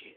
shit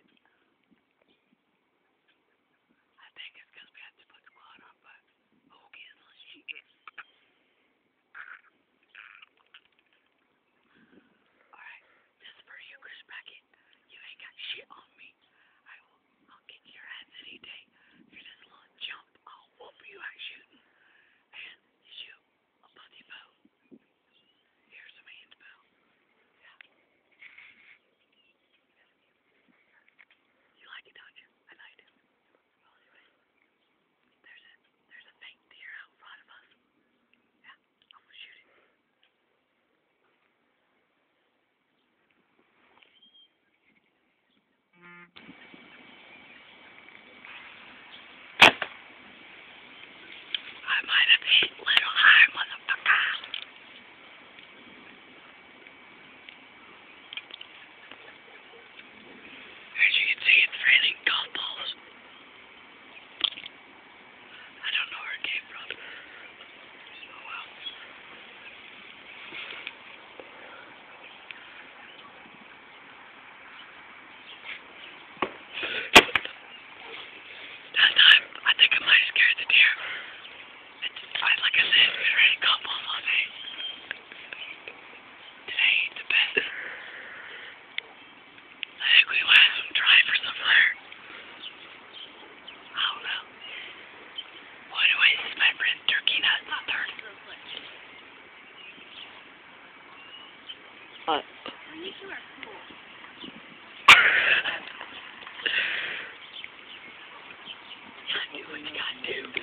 today. The best. I think we some for. I don't know. Do I my friend turkey? What? I knew what you gotta do.